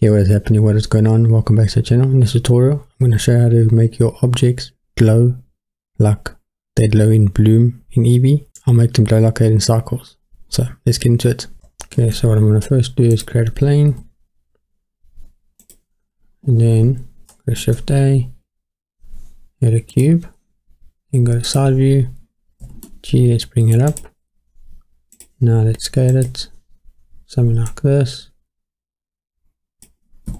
Hey what is happening, what is going on, welcome back to the channel. In this tutorial, I'm going to show you how to make your objects glow like they glow in bloom in Eevee. I'll make them glow like that in cycles. So let's get into it. Okay, so what I'm going to first do is create a plane. And then go shift A, add a cube, then go to side view, G, let's bring it up. Now let's scale it, something like this.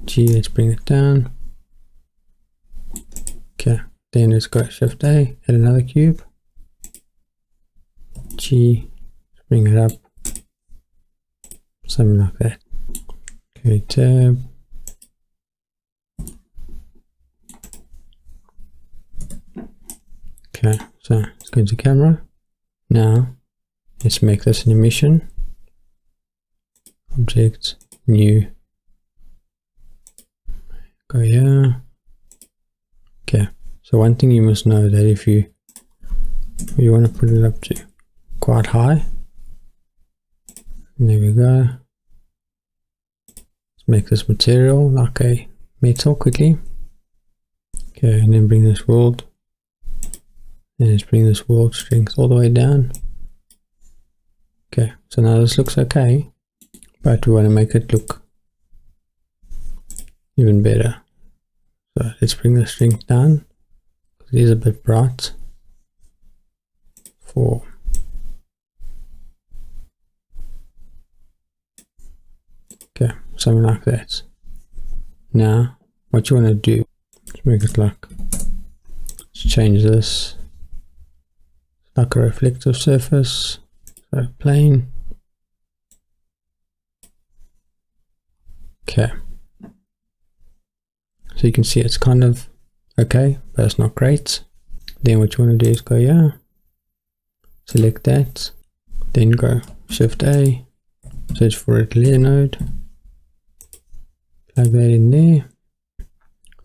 G, let's bring it down. Okay, then let's go Shift A, add another cube. G, bring it up. Something like that. Okay, tab. Okay, so let's go to camera. Now, let's make this an emission. Object, new Oh, go here okay. So one thing you must know that if you you want to put it up to quite high there we go. Let's make this material like a metal quickly. Okay and then bring this world and let's bring this world strength all the way down. Okay so now this looks okay but we want to make it look even better so let's bring the strength down. It is a bit bright. Four. Okay, something like that. Now, what you want to do is make it like, let's change this, like a reflective surface, so plane. Okay so you can see it's kind of okay but it's not great. Then what you want to do is go yeah select that then go shift a search for a glare node plug that in there.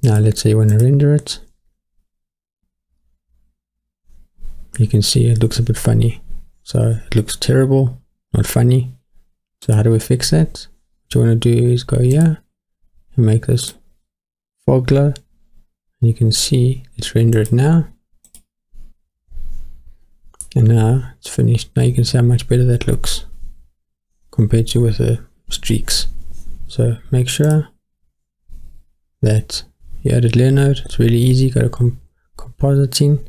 Now let's say you want to render it. You can see it looks a bit funny. So it looks terrible not funny. So how do we fix that? What you want to do is go yeah and make this fog and you can see it's rendered now. And now it's finished. Now you can see how much better that looks compared to with the streaks. So make sure that you added glare node. It's really easy. Go to com compositing.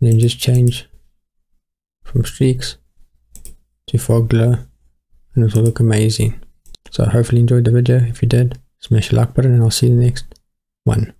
And then just change from streaks to fog glow and it will look amazing. So hopefully you enjoyed the video. If you did smash the like button and i'll see you next one